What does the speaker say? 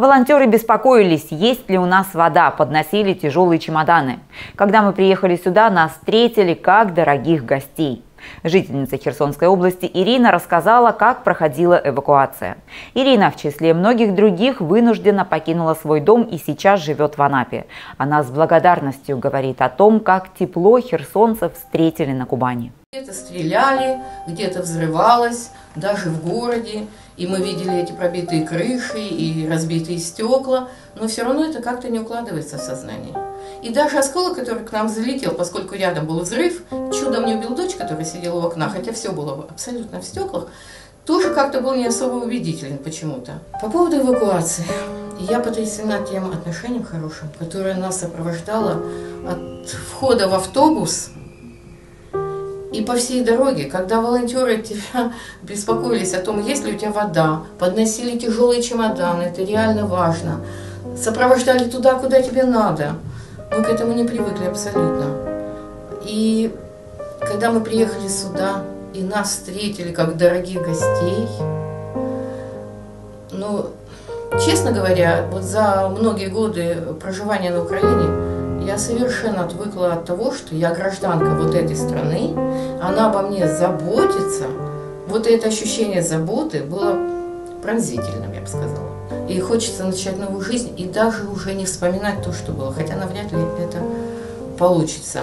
Волонтеры беспокоились, есть ли у нас вода, подносили тяжелые чемоданы. Когда мы приехали сюда, нас встретили как дорогих гостей. Жительница Херсонской области Ирина рассказала, как проходила эвакуация. Ирина в числе многих других вынужденно покинула свой дом и сейчас живет в Анапе. Она с благодарностью говорит о том, как тепло херсонцев встретили на Кубани. Где-то стреляли, где-то взрывалось, даже в городе. И мы видели эти пробитые крыши и разбитые стекла. Но все равно это как-то не укладывается в сознание. И даже осколок, который к нам залетел, поскольку рядом был взрыв, чудом не убил дочь, которая сидела у окна, хотя все было абсолютно в стеклах, тоже как-то был не особо убедителен почему-то. По поводу эвакуации. Я потрясена тем отношением хорошим, которое нас сопровождало от входа в автобус и по всей дороге, когда волонтеры тебя беспокоились о том, есть ли у тебя вода, подносили тяжелые чемоданы, это реально важно, сопровождали туда, куда тебе надо. Мы к этому не привыкли абсолютно. И когда мы приехали сюда, и нас встретили как дорогих гостей, ну, честно говоря, вот за многие годы проживания на Украине я совершенно отвыкла от того, что я гражданка вот этой страны, она обо мне заботится. Вот это ощущение заботы было пронзительным, я бы сказала. И хочется начать новую жизнь и даже уже не вспоминать то, что было, хотя навряд ли это получится.